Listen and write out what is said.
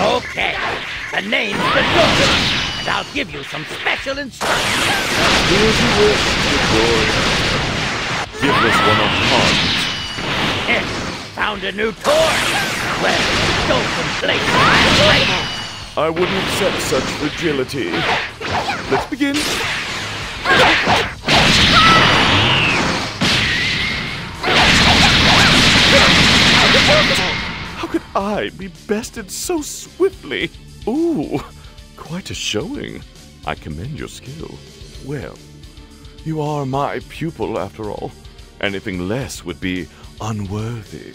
Okay, the name's Dodoria, and I'll give you some special instructions. Do as you wish, good boy. Give this one a hunt. Heh, Found a new toy. Well, go someplace. I wouldn't accept such fragility. Let's begin. Could I be bested so swiftly? Ooh, quite a showing. I commend your skill. Well, you are my pupil after all. Anything less would be unworthy.